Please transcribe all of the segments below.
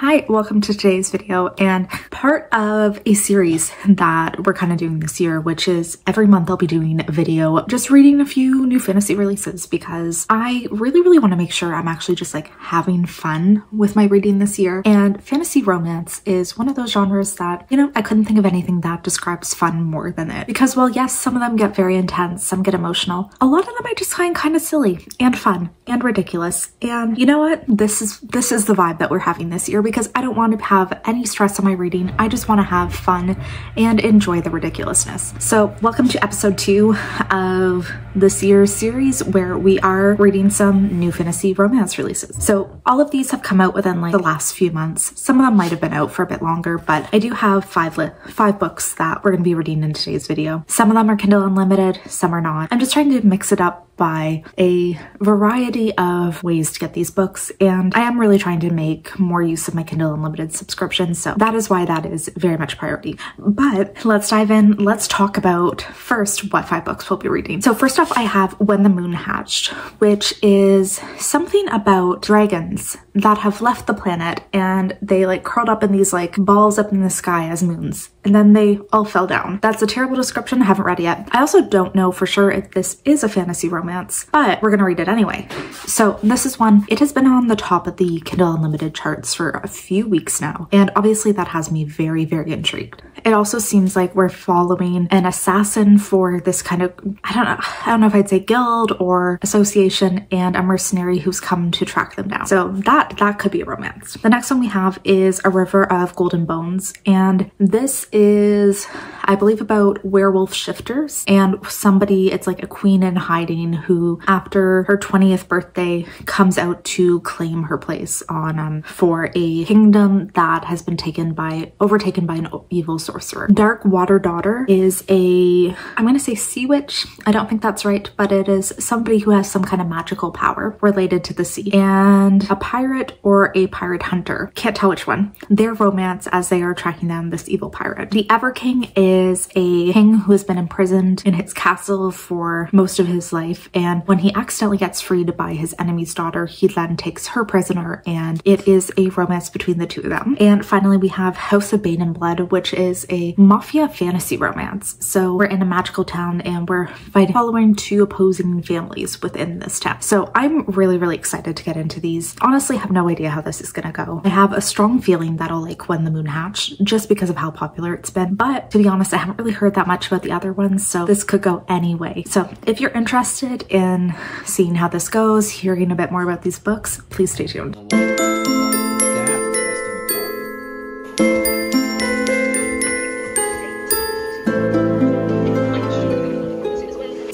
Hi, welcome to today's video and part of a series that we're kind of doing this year, which is every month I'll be doing a video just reading a few new fantasy releases because I really, really want to make sure I'm actually just like having fun with my reading this year. And fantasy romance is one of those genres that, you know, I couldn't think of anything that describes fun more than it. Because well, yes, some of them get very intense, some get emotional. A lot of them I just find kind of silly and fun and ridiculous. And you know what? This is this is the vibe that we're having this year because I don't want to have any stress on my reading. I just want to have fun and enjoy the ridiculousness. So welcome to episode two of this year's series where we are reading some new fantasy romance releases. So all of these have come out within like the last few months. Some of them might have been out for a bit longer, but I do have five five books that we're going to be reading in today's video. Some of them are Kindle Unlimited, some are not. I'm just trying to mix it up by a variety of ways to get these books and I am really trying to make more use of my Kindle Unlimited subscription so that is why that is very much priority. But let's dive in. Let's talk about first what five books we'll be reading. So first off I have When the Moon Hatched which is something about dragons that have left the planet and they like curled up in these like balls up in the sky as moons and then they all fell down. That's a terrible description. I haven't read yet. I also don't know for sure if this is a fantasy romance, but we're gonna read it anyway. So this is one, it has been on the top of the Kindle Unlimited charts for a few weeks now, and obviously that has me very, very intrigued. It also seems like we're following an assassin for this kind of, I don't know, I don't know if I'd say guild or association and a mercenary who's come to track them down. So that, that could be a romance. The next one we have is A River of Golden Bones. And this is, I believe about werewolf shifters and somebody, it's like a queen in hiding who after her 20th birthday comes out to claim her place on, um, for a kingdom that has been taken by, overtaken by an evil sorcerer. Dark Water Daughter is a, I'm gonna say sea witch. I don't think that's right, but it is somebody who has some kind of magical power related to the sea. And a pirate or a pirate hunter, can't tell which one, their romance as they are tracking down this evil pirate. The Ever King is a king who has been imprisoned in his castle for most of his life. And when he accidentally gets freed by his enemy's daughter, he then takes her prisoner and it is a romance between the two of them. And finally, we have House of Bane and Blood, which is a mafia fantasy romance. So we're in a magical town and we're fighting following two opposing families within this town. So I'm really, really excited to get into these. Honestly, have no idea how this is gonna go. I have a strong feeling that I'll like When the Moon Hatched just because of how popular it's been. But to be honest, I haven't really heard that much about the other ones. So this could go anyway. So if you're interested in seeing how this goes, hearing a bit more about these books, please stay tuned.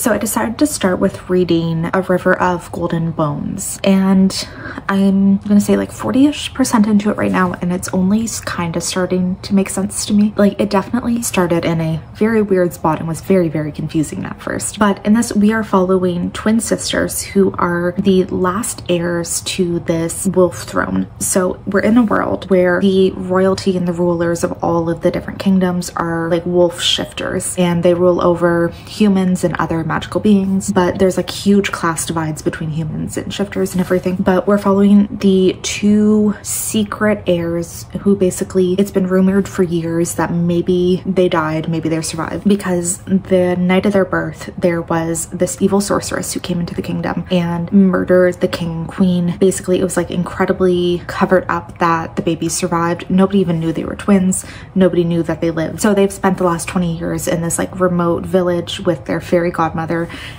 So I decided to start with reading A River of Golden Bones. And I'm gonna say like 40-ish percent into it right now and it's only kind of starting to make sense to me. Like it definitely started in a very weird spot and was very, very confusing at first. But in this, we are following twin sisters who are the last heirs to this wolf throne. So we're in a world where the royalty and the rulers of all of the different kingdoms are like wolf shifters and they rule over humans and other magical beings, but there's like huge class divides between humans and shifters and everything. But we're following the two secret heirs who basically, it's been rumored for years that maybe they died, maybe they survived, because the night of their birth, there was this evil sorceress who came into the kingdom and murdered the king and queen. Basically, it was like incredibly covered up that the babies survived. Nobody even knew they were twins. Nobody knew that they lived. So they've spent the last 20 years in this like remote village with their fairy godmother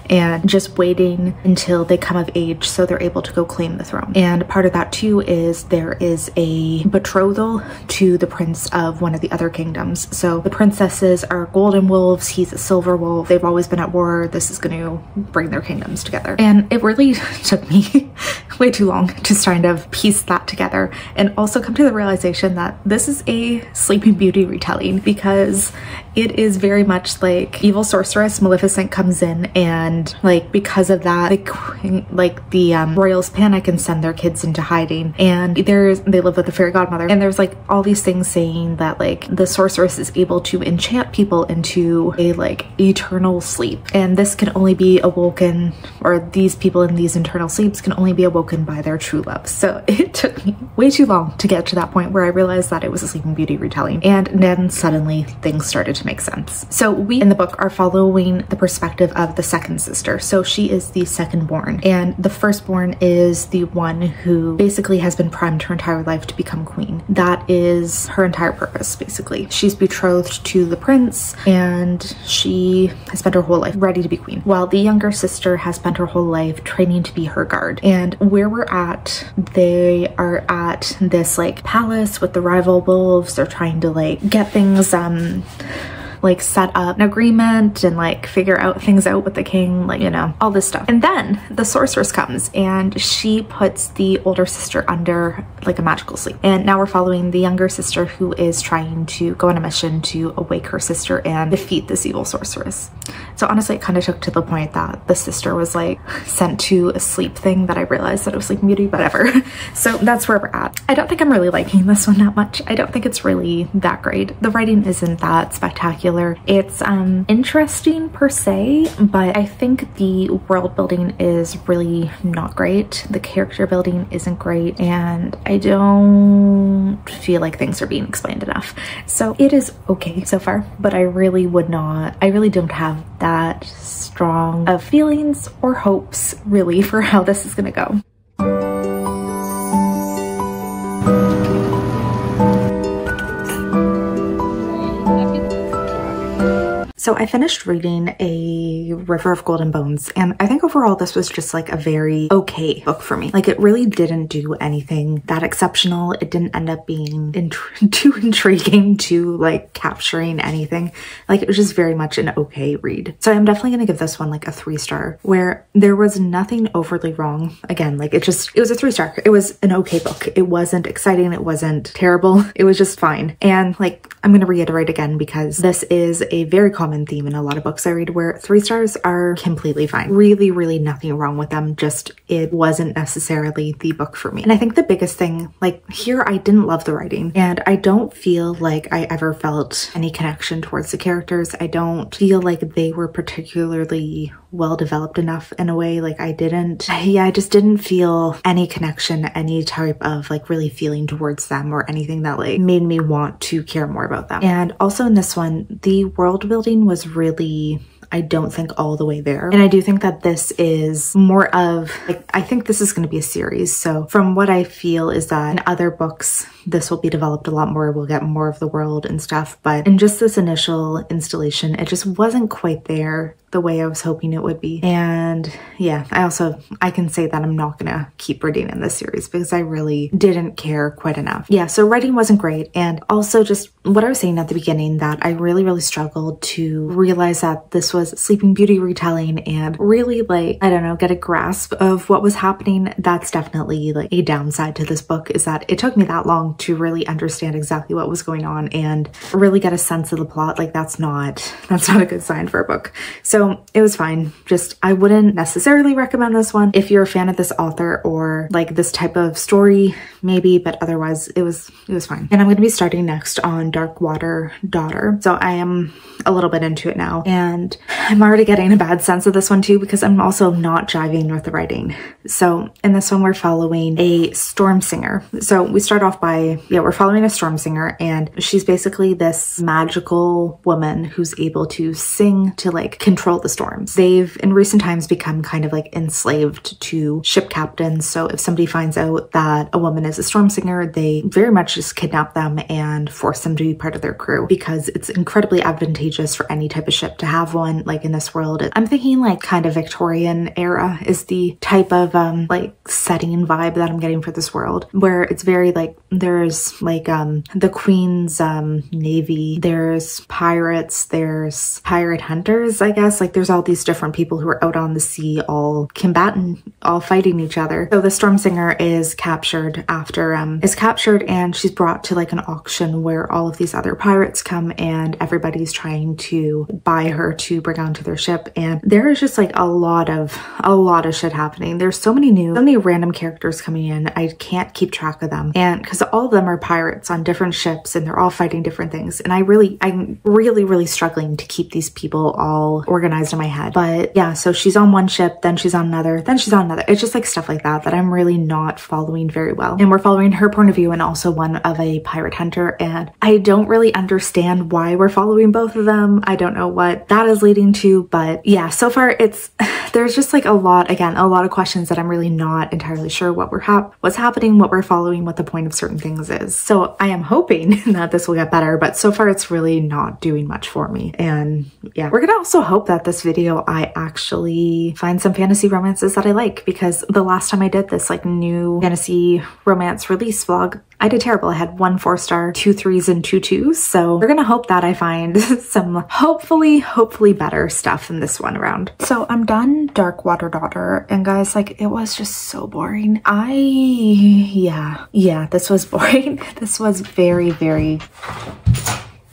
and just waiting until they come of age so they're able to go claim the throne. And part of that too is there is a betrothal to the prince of one of the other kingdoms. So the princesses are golden wolves, he's a silver wolf. They've always been at war. This is going to bring their kingdoms together. And it really took me way too long to kind of piece that together and also come to the realization that this is a Sleeping Beauty retelling because it is very much like evil sorceress Maleficent comes in and like because of that the queen, like the um, royals panic and send their kids into hiding. And there's they live with the fairy godmother and there's like all these things saying that like the sorceress is able to enchant people into a like eternal sleep. And this can only be awoken or these people in these internal sleeps can only be awoken by their true love. So it took me way too long to get to that point where I realized that it was a Sleeping Beauty retelling. And then suddenly things started to make sense. So we in the book are following the perspective of the second sister. So she is the second born and the firstborn is the one who basically has been primed her entire life to become queen. That is her entire purpose basically. She's betrothed to the prince and she has spent her whole life ready to be queen while the younger sister has spent her whole life training to be her guard. And where we're at they are at this like palace with the rival wolves. They're trying to like get things um like set up an agreement and like figure out things out with the king, like, you know, all this stuff. And then the sorceress comes and she puts the older sister under like a magical sleep. And now we're following the younger sister who is trying to go on a mission to awake her sister and defeat this evil sorceress. So honestly, it kind of took to the point that the sister was like sent to a sleep thing that I realized that it was Sleeping Beauty, whatever. so that's where we're at. I don't think I'm really liking this one that much. I don't think it's really that great. The writing isn't that spectacular it's um, interesting per se, but I think the world building is really not great. The character building isn't great, and I don't feel like things are being explained enough. So it is okay so far, but I really would not, I really don't have that strong of feelings or hopes really for how this is gonna go. So I finished reading A River of Golden Bones and I think overall this was just like a very okay book for me. Like it really didn't do anything that exceptional. It didn't end up being too intriguing to like capturing anything. Like it was just very much an okay read. So I'm definitely gonna give this one like a three star where there was nothing overly wrong. Again, like it just, it was a three star. It was an okay book. It wasn't exciting. It wasn't terrible. It was just fine. And like, I'm gonna reiterate again because this is a very common common theme in a lot of books I read where three stars are completely fine. Really, really nothing wrong with them. Just it wasn't necessarily the book for me. And I think the biggest thing, like here, I didn't love the writing and I don't feel like I ever felt any connection towards the characters. I don't feel like they were particularly well developed enough in a way. Like I didn't, yeah, I just didn't feel any connection, any type of like really feeling towards them or anything that like made me want to care more about them. And also in this one, the world building was really I don't think all the way there. And I do think that this is more of like, I think this is going to be a series. So from what I feel is that in other books, this will be developed a lot more. We'll get more of the world and stuff. But in just this initial installation, it just wasn't quite there the way I was hoping it would be. And yeah, I also, I can say that I'm not gonna keep reading in this series because I really didn't care quite enough. Yeah, so writing wasn't great. And also just what I was saying at the beginning that I really, really struggled to realize that this was Sleeping Beauty retelling and really like, I don't know, get a grasp of what was happening. That's definitely like a downside to this book is that it took me that long to really understand exactly what was going on and really get a sense of the plot. Like that's not, that's not a good sign for a book. So it was fine. Just, I wouldn't necessarily recommend this one if you're a fan of this author or like this type of story, maybe, but otherwise it was, it was fine. And I'm going to be starting next on Dark Water Daughter. So I am a little bit into it now and I'm already getting a bad sense of this one too because I'm also not jiving with the writing. So in this one, we're following a storm singer. So we start off by, yeah, we're following a storm singer and she's basically this magical woman who's able to sing to like control control the storms. They've in recent times become kind of like enslaved to ship captains. So if somebody finds out that a woman is a storm singer, they very much just kidnap them and force them to be part of their crew because it's incredibly advantageous for any type of ship to have one like in this world. I'm thinking like kind of Victorian era is the type of um like setting vibe that I'm getting for this world where it's very like There's like um the Queen's um navy. There's pirates. There's pirate hunters, I guess. Like there's all these different people who are out on the sea all combating, all fighting each other. So the Storm Singer is captured after um is captured and she's brought to like an auction where all of these other pirates come and everybody's trying to buy her to bring onto their ship and there is just like a lot of a lot of shit happening. There's so many new, so many random characters coming in. I can't keep track of them. And because all of them are pirates on different ships and they're all fighting different things. And I really, I'm really, really struggling to keep these people all organized in my head. But yeah, so she's on one ship, then she's on another, then she's on another. It's just like stuff like that that I'm really not following very well. And we're following her point of view and also one of a pirate hunter. And I don't really understand why we're following both of them. I don't know what that is leading to, but yeah, so far it's, there's just like a lot, again, a lot of questions that I'm really not entirely sure what we're hap what's happening, what we're following, what the point of certain things is. So I am hoping that this will get better, but so far it's really not doing much for me. And yeah, we're gonna also hope that this video I actually find some fantasy romances that I like because the last time I did this like new fantasy romance release vlog, I did terrible. I had one four star, two threes, and two twos. So we're gonna hope that I find some hopefully, hopefully better stuff in this one around. So I'm done Dark Water Daughter. And guys, like it was just so boring. I, yeah, yeah, this was boring. this was very, very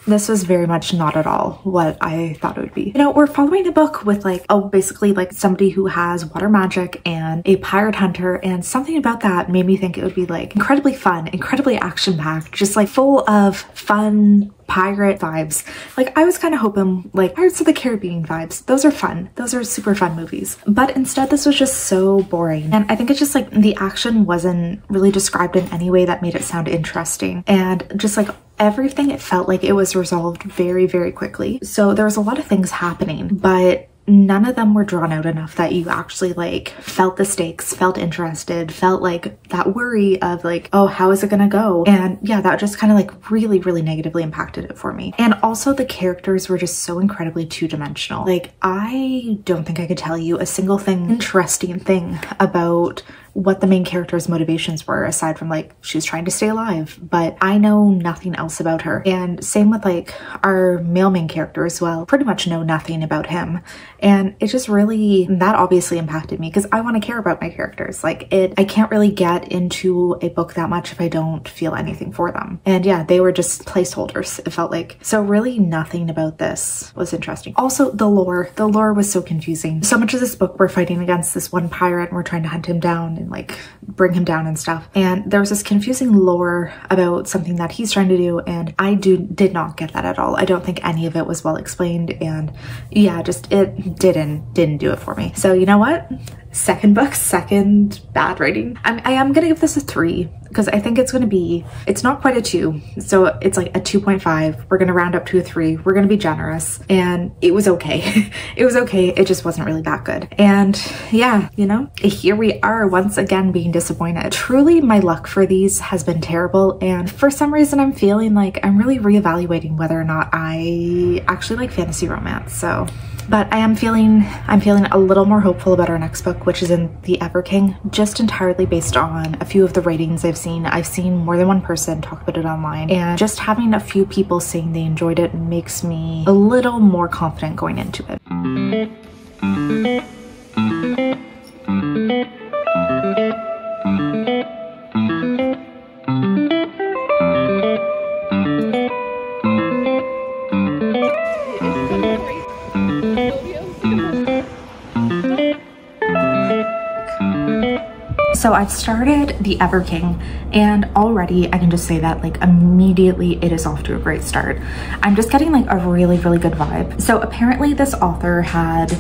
this was very much not at all what I thought it would be. You know, we're following a book with like, oh, basically like somebody who has water magic and a pirate hunter and something about that made me think it would be like incredibly fun, incredibly action packed, just like full of fun, pirate vibes. Like I was kind of hoping like Pirates of the Caribbean vibes. Those are fun. Those are super fun movies. But instead this was just so boring. And I think it's just like the action wasn't really described in any way that made it sound interesting. And just like everything it felt like it was resolved very very quickly so there was a lot of things happening but none of them were drawn out enough that you actually like felt the stakes, felt interested, felt like that worry of like, oh, how is it gonna go? And yeah, that just kind of like really, really negatively impacted it for me. And also the characters were just so incredibly two dimensional. Like I don't think I could tell you a single thing interesting thing about what the main character's motivations were aside from like she was trying to stay alive but i know nothing else about her. And same with like our male main character as well. Pretty much know nothing about him. And it just really that obviously impacted me because i want to care about my characters. Like it i can't really get into a book that much if i don't feel anything for them. And yeah they were just placeholders it felt like. So really nothing about this was interesting. Also the lore. The lore was so confusing. So much of this book we're fighting against this one pirate and we're trying to hunt him down and like bring him down and stuff. And there was this confusing lore about something that he's trying to do and I do did not get that at all. I don't think any of it was well explained and yeah, just it didn't didn't do it for me. So you know what? second book, second bad rating. I'm, I am gonna give this a three because I think it's gonna be, it's not quite a two. So it's like a 2.5. We're gonna round up to a three. We're gonna be generous. And it was okay. it was okay. It just wasn't really that good. And yeah, you know, here we are once again being disappointed. Truly my luck for these has been terrible. And for some reason I'm feeling like I'm really reevaluating whether or not I actually like fantasy romance. So but I am feeling, I'm feeling a little more hopeful about our next book, which is in The Ever King, just entirely based on a few of the ratings I've seen. I've seen more than one person talk about it online and just having a few people saying they enjoyed it makes me a little more confident going into it. So I've started the Ever King and already I can just say that like immediately it is off to a great start. I'm just getting like a really, really good vibe. So apparently this author had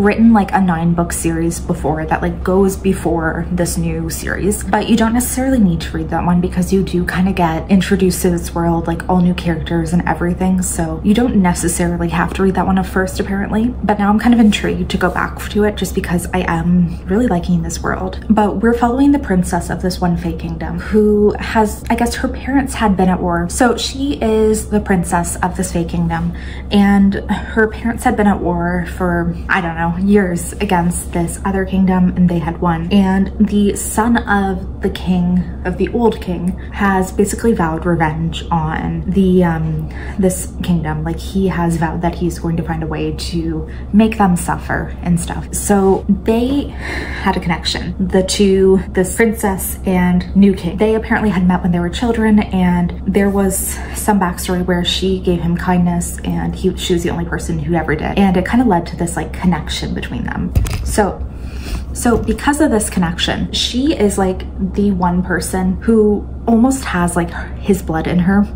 written like a nine book series before that like goes before this new series but you don't necessarily need to read that one because you do kind of get introduced to this world like all new characters and everything so you don't necessarily have to read that one at first apparently but now I'm kind of intrigued to go back to it just because I am really liking this world. But we're following the princess of this one fake kingdom who has I guess her parents had been at war. So she is the princess of this fake kingdom and her parents had been at war for I don't know years against this other kingdom and they had won. And the son of the king, of the old king, has basically vowed revenge on the um, this kingdom. Like he has vowed that he's going to find a way to make them suffer and stuff. So they had a connection. The two, this princess and new king, they apparently had met when they were children and there was some backstory where she gave him kindness and he she was the only person who ever did. And it kind of led to this like connection between them. So so because of this connection, she is like the one person who almost has like his blood in her.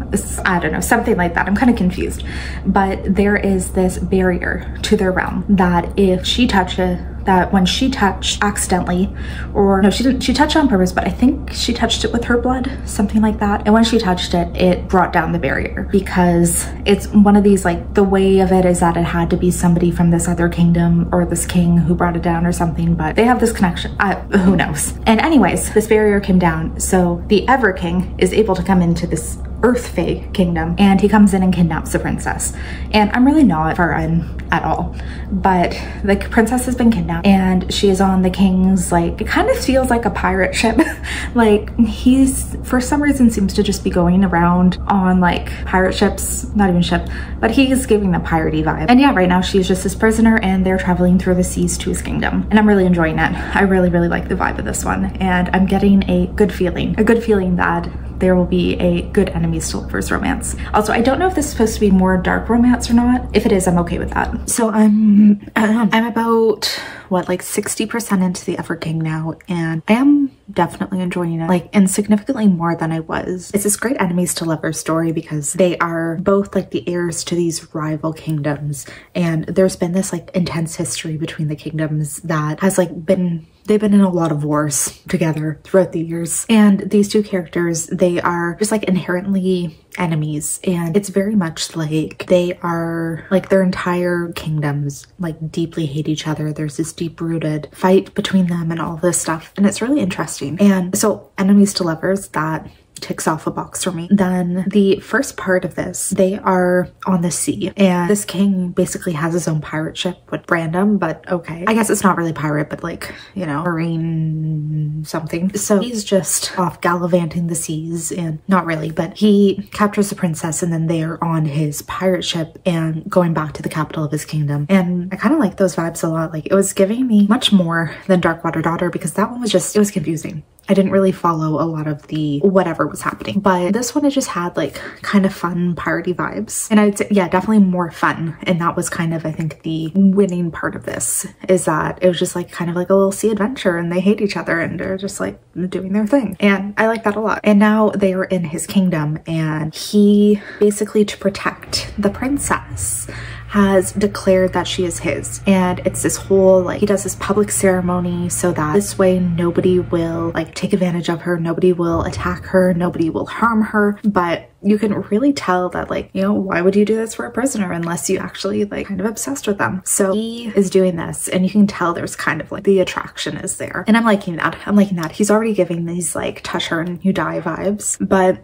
I don't know, something like that. I'm kind of confused. But there is this barrier to their realm that if she touches that when she touched accidentally or no she didn't she touched on purpose but i think she touched it with her blood something like that. And when she touched it it brought down the barrier because it's one of these like the way of it is that it had to be somebody from this other kingdom or this king who brought it down or something but they have this connection. Who knows? And anyways this barrier came down so the ever king is able to come into this Earth Fae kingdom and he comes in and kidnaps the princess. And I'm really not far in at all, but the princess has been kidnapped and she is on the king's like, it kind of feels like a pirate ship. like he's for some reason seems to just be going around on like pirate ships, not even ship, but he's giving the piratey vibe. And yeah, right now she's just his prisoner and they're traveling through the seas to his kingdom. And I'm really enjoying it. I really, really like the vibe of this one. And I'm getting a good feeling, a good feeling that there will be a good enemies to lovers romance. Also, I don't know if this is supposed to be more dark romance or not. If it is, I'm okay with that. So I'm, I'm about what like 60% into the Ever King now and I am definitely enjoying it like and significantly more than I was. It's this great enemies to lovers story because they are both like the heirs to these rival kingdoms and there's been this like intense history between the kingdoms that has like been they've been in a lot of wars together throughout the years. And these two characters they are just like inherently enemies. And it's very much like they are like their entire kingdoms like deeply hate each other. There's this deep rooted fight between them and all this stuff. And it's really interesting. And so enemies to lovers that ticks off a box for me. Then the first part of this, they are on the sea and this king basically has his own pirate ship with random, but okay. I guess it's not really pirate, but like, you know, marine something. So he's just off gallivanting the seas and not really, but he captures the princess and then they are on his pirate ship and going back to the capital of his kingdom. And I kind of like those vibes a lot. Like it was giving me much more than Dark Water Daughter because that one was just, it was confusing. I didn't really follow a lot of the whatever was happening, but this one it just had like kind of fun piratey vibes. And I'd say, yeah, definitely more fun. And that was kind of, I think the winning part of this is that it was just like kind of like a little sea adventure and they hate each other and they're just like doing their thing. And I like that a lot. And now they are in his kingdom and he basically to protect the princess has declared that she is his. And it's this whole, like, he does this public ceremony so that this way nobody will, like, take advantage of her, nobody will attack her, nobody will harm her. But you can really tell that, like, you know, why would you do this for a prisoner unless you actually, like, kind of obsessed with them? So he is doing this, and you can tell there's kind of like the attraction is there. And I'm liking that. I'm liking that. He's already giving these, like, touch her and you die vibes. But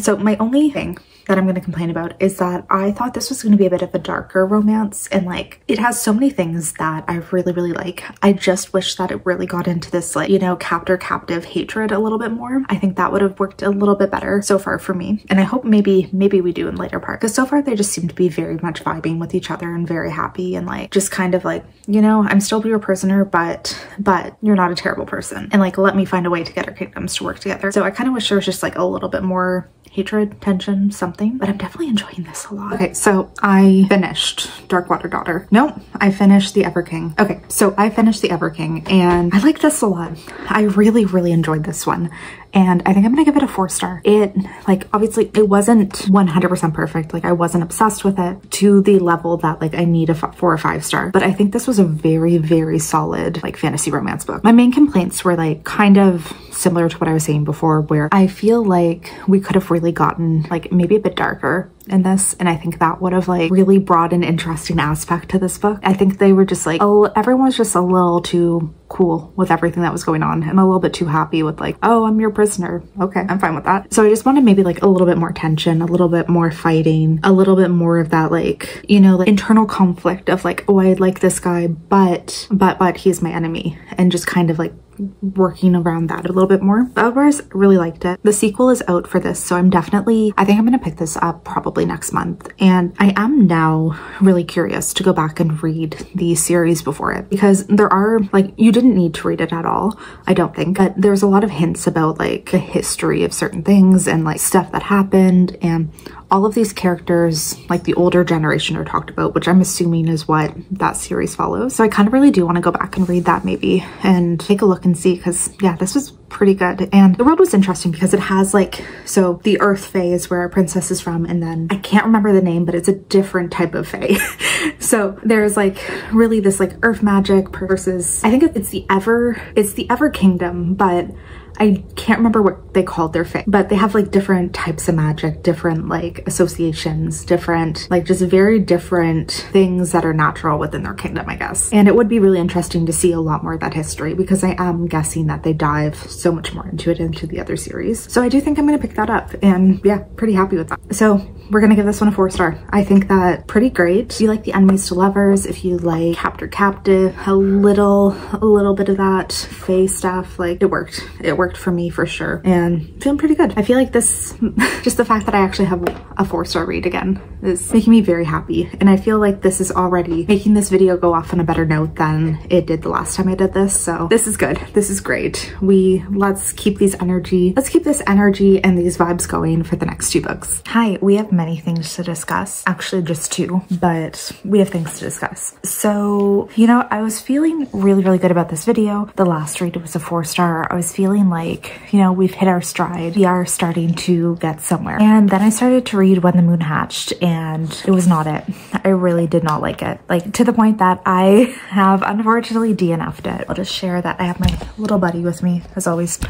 so my only thing that I'm going to complain about is that I thought this was going to be a bit of a darker romance and like it has so many things that I really really like. I just wish that it really got into this like you know captor captive hatred a little bit more. I think that would have worked a little bit better so far for me and I hope maybe maybe we do in later part because so far they just seem to be very much vibing with each other and very happy and like just kind of like you know I'm still your prisoner but but you're not a terrible person and like let me find a way to get our kingdoms to work together. So I kind of wish there was just like a little bit more hatred, tension, something, but I'm definitely enjoying this a lot. Okay, so I finished Dark Water Daughter. Nope, I finished The Ever King. Okay, so I finished The Ever King and I like this a lot. I really, really enjoyed this one and I think I'm gonna give it a four star. It, like, obviously it wasn't 100% perfect. Like I wasn't obsessed with it to the level that like I need a four or five star, but I think this was a very, very solid like fantasy romance book. My main complaints were like kind of similar to what I was saying before, where I feel like we could have really gotten like maybe a bit darker in this and I think that would have like really brought an interesting aspect to this book. I think they were just like, oh, everyone was just a little too cool with everything that was going on and a little bit too happy with like, oh, I'm your prisoner. Okay, I'm fine with that. So I just wanted maybe like a little bit more tension, a little bit more fighting, a little bit more of that like, you know, like internal conflict of like, oh, I like this guy, but, but, but he's my enemy and just kind of like working around that a little bit more. Otherwise, really liked it. The sequel is out for this, so I'm definitely, I think I'm going to pick this up probably next month. And I am now really curious to go back and read the series before it because there are, like, you didn't need to read it at all, I don't think, but there's a lot of hints about like the history of certain things and like stuff that happened and all of these characters, like the older generation are talked about, which I'm assuming is what that series follows. So I kind of really do want to go back and read that maybe and take a look and see because yeah, this was pretty good. And the world was interesting because it has like, so the earth fae is where our princess is from. And then I can't remember the name, but it's a different type of fae. so there's like really this like earth magic versus, I think it's the ever, it's the ever kingdom, but I can't remember what they called their fae, but they have like different types of magic, different like associations, different, like just very different things that are natural within their kingdom, I guess. And it would be really interesting to see a lot more of that history because I am guessing that they dive so much more into it into the other series. So I do think I'm gonna pick that up and yeah, pretty happy with that. So we're gonna give this one a four star. I think that pretty great. If you like the enemies to lovers, if you like captor captive, a little, a little bit of that fae stuff, like it worked. It worked for me for sure and feeling pretty good. I feel like this, just the fact that I actually have a four star read again is making me very happy. And I feel like this is already making this video go off on a better note than it did the last time I did this. So this is good. This is great. We, let's keep these energy, let's keep this energy and these vibes going for the next two books. Hi, we have many things to discuss. Actually just two, but we have things to discuss. So, you know, I was feeling really, really good about this video. The last read was a four star. I was feeling like, you know, we've hit our stride. We are starting to get somewhere. And then I started to read When the Moon Hatched and it was not it. I really did not like it. Like to the point that I have unfortunately DNF'd it. I'll just share that I have my little buddy with me as always.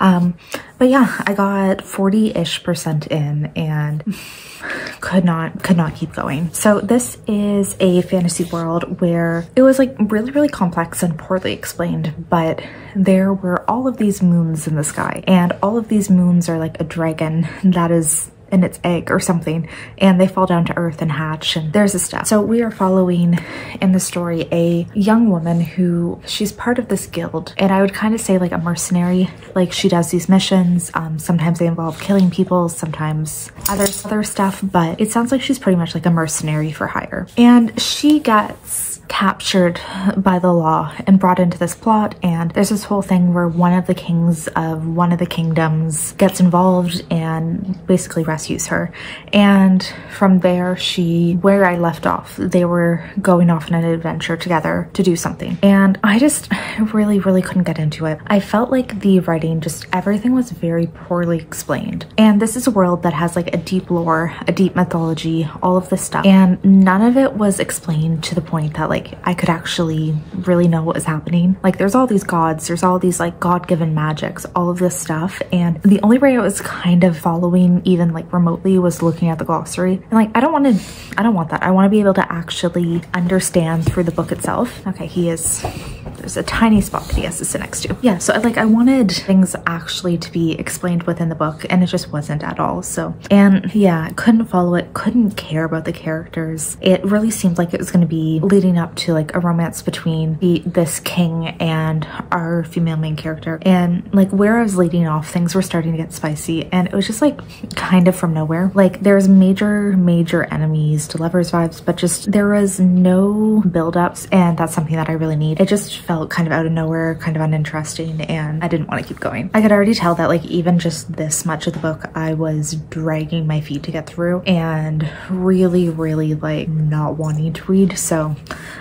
Um, but yeah, I got 40-ish percent in and could not could not keep going. So this is a fantasy world where it was like really really complex and poorly explained but there were all of these moons in the sky and all of these moons are like a dragon that is in its egg or something and they fall down to earth and hatch and there's a step. So we are following in the story a young woman who she's part of this guild and I would kind of say like a mercenary. Like she does these missions. Um, sometimes they involve killing people sometimes other other stuff but it sounds like she's pretty much like a mercenary for hire. And she gets captured by the law and brought into this plot and there's this whole thing where one of the kings of one of the kingdoms gets involved and basically rescues her. And from there she where I left off they were going off on an adventure together to do something. And I just really really couldn't get into it. I felt like the writing just everything was very poorly explained. And this is a world that has like a deep lore a deep mythology all of this stuff. And none of it was explained to the point that like like I could actually really know what was happening. Like there's all these gods, there's all these like God-given magics, all of this stuff. And the only way I was kind of following even like remotely was looking at the glossary. And like, I don't want to, I don't want that. I want to be able to actually understand through the book itself. Okay, he is, there's a tiny spot that he has to sit next to. Yeah, so like I wanted things actually to be explained within the book and it just wasn't at all. So, and yeah, couldn't follow it, couldn't care about the characters. It really seemed like it was going to be leading up up to like a romance between the, this king and our female main character. And like where I was leading off, things were starting to get spicy and it was just like kind of from nowhere. Like there's major, major enemies to lovers vibes, but just there was no buildups and that's something that I really need. It just felt kind of out of nowhere, kind of uninteresting and I didn't want to keep going. I could already tell that like even just this much of the book, I was dragging my feet to get through and really, really like not wanting to read. So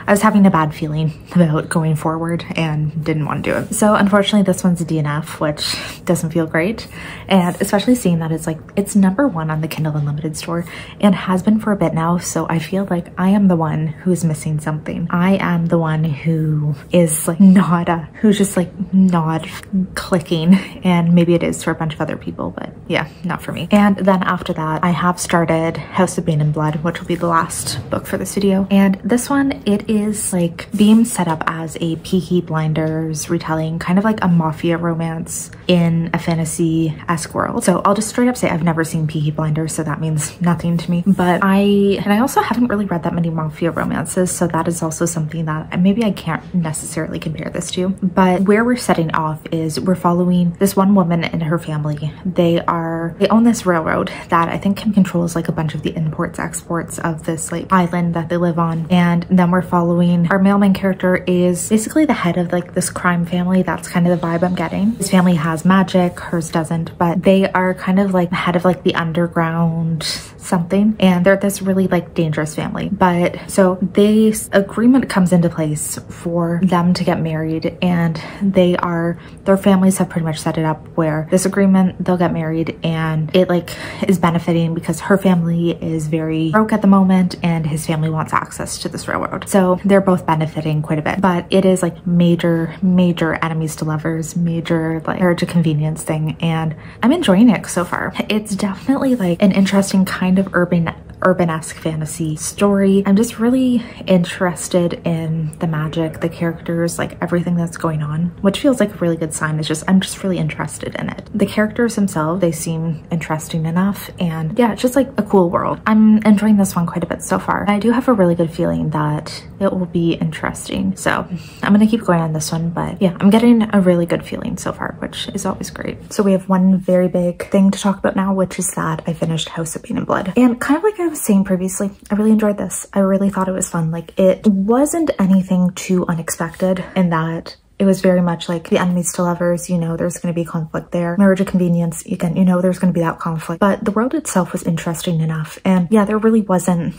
I was having a bad feeling about going forward and didn't want to do it. So unfortunately this one's a DNF, which doesn't feel great. And especially seeing that it's like, it's number one on the Kindle Unlimited store and has been for a bit now. So I feel like I am the one who's missing something. I am the one who is like uh, who's just like not clicking and maybe it is for a bunch of other people, but yeah, not for me. And then after that, I have started House of Bane and Blood, which will be the last book for this video. And this one, it is like being set up as a Peaky Blinders retelling, kind of like a mafia romance in a fantasy-esque world. So I'll just straight up say I've never seen Peaky Blinders, so that means nothing to me. But I, and I also haven't really read that many mafia romances, so that is also something that maybe I can't necessarily compare this to. But where we're setting off is we're following this one woman and her family. They are, they own this railroad that I think can controls like a bunch of the imports, exports of this like island that they live on. And then we're following, our mailman character is basically the head of like this crime family. That's kind of the vibe I'm getting. His family has magic, hers doesn't, but they are kind of like the head of like the underground something and they're this really like dangerous family but so this agreement comes into place for them to get married and they are their families have pretty much set it up where this agreement they'll get married and it like is benefiting because her family is very broke at the moment and his family wants access to this railroad. So they're both benefiting quite a bit. But it is like major major enemies to lovers major like marriage of convenience thing and i'm enjoying it so far. It's definitely like an interesting kind of urban urban-esque fantasy story. I'm just really interested in the magic, the characters, like everything that's going on, which feels like a really good sign. It's just, I'm just really interested in it. The characters themselves, they seem interesting enough. And yeah, it's just like a cool world. I'm enjoying this one quite a bit so far. I do have a really good feeling that it will be interesting. So I'm gonna keep going on this one, but yeah, I'm getting a really good feeling so far, which is always great. So we have one very big thing to talk about now, which is that I finished House of Bane and Blood. And kind of like I was saying previously, I really enjoyed this. I really thought it was fun. Like it wasn't anything too unexpected in that it was very much like the enemies to lovers, you know, there's going to be conflict there. Marriage of convenience, again, you know, there's going to be that conflict. But the world itself was interesting enough. And yeah, there really wasn't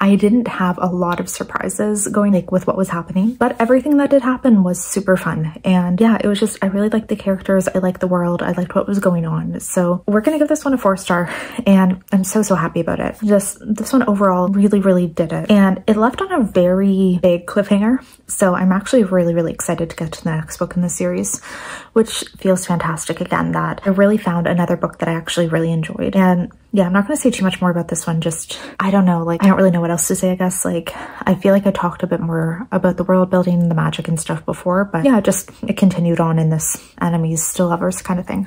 I didn't have a lot of surprises going like with what was happening, but everything that did happen was super fun. And yeah, it was just, I really liked the characters. I liked the world. I liked what was going on. So we're going to give this one a four star and I'm so, so happy about it. Just this one overall really, really did it. And it left on a very big cliffhanger. So I'm actually really, really excited to get to the next book in the series, which feels fantastic again that I really found another book that I actually really enjoyed. And yeah, I'm not to say too much more about this one. Just, I don't know, like, I don't really know what else to say, I guess. Like, I feel like I talked a bit more about the world building, the magic and stuff before, but yeah, just it continued on in this enemies to lovers kind of thing.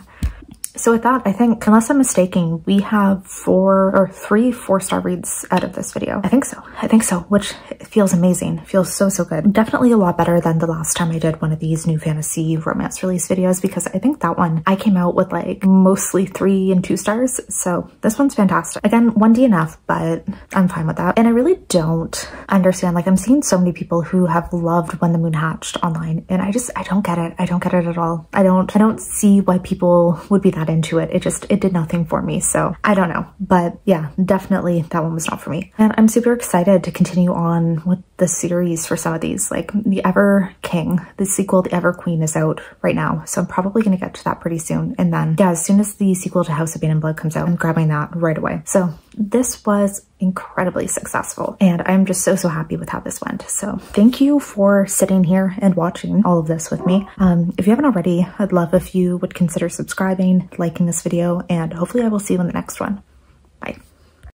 So with that, I think, unless I'm mistaken, we have four or three four-star reads out of this video. I think so. I think so, which feels amazing. Feels so, so good. Definitely a lot better than the last time I did one of these new fantasy romance release videos because I think that one I came out with like mostly three and two stars. So this one's fantastic. Again, one DNF, but I'm fine with that. And I really don't understand, like I'm seeing so many people who have loved When the Moon Hatched online and I just, I don't get it. I don't get it at all. I don't, I don't see why people would be that into it. It just, it did nothing for me. So I don't know. But yeah, definitely that one was not for me. And I'm super excited to continue on with the series for some of these. Like The Ever King, the sequel, The Ever Queen is out right now. So I'm probably going to get to that pretty soon. And then yeah, as soon as the sequel to House of and Blood comes out, I'm grabbing that right away. So this was incredibly successful and I'm just so, so happy with how this went. So thank you for sitting here and watching all of this with me. Um, if you haven't already, I'd love if you would consider subscribing, liking this video, and hopefully I will see you in the next one.